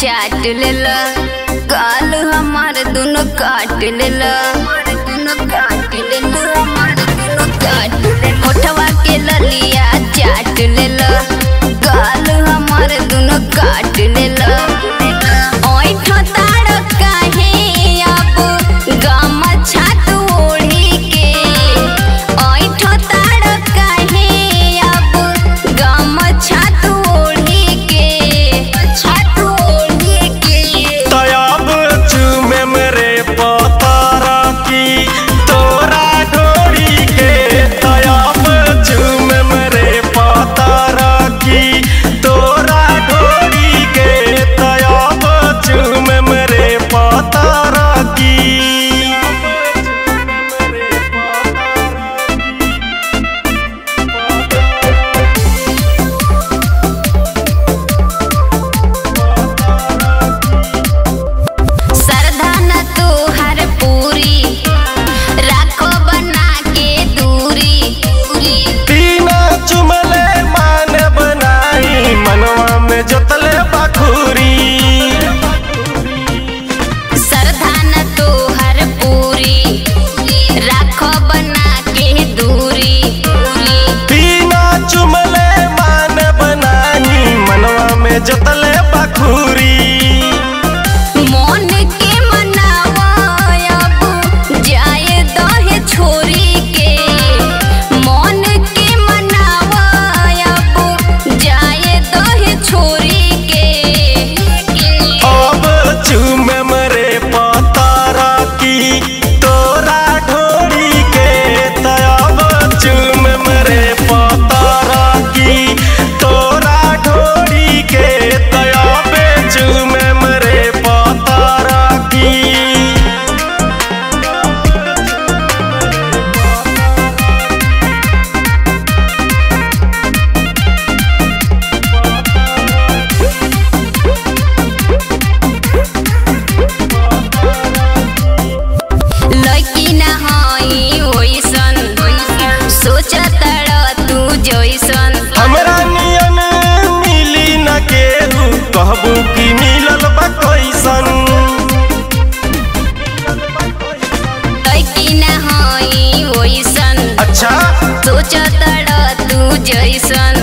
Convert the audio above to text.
चाट लेला काल हमार दोनों काट लेला हमार दोनों काट लेला जतले बा चतरा तू जैसन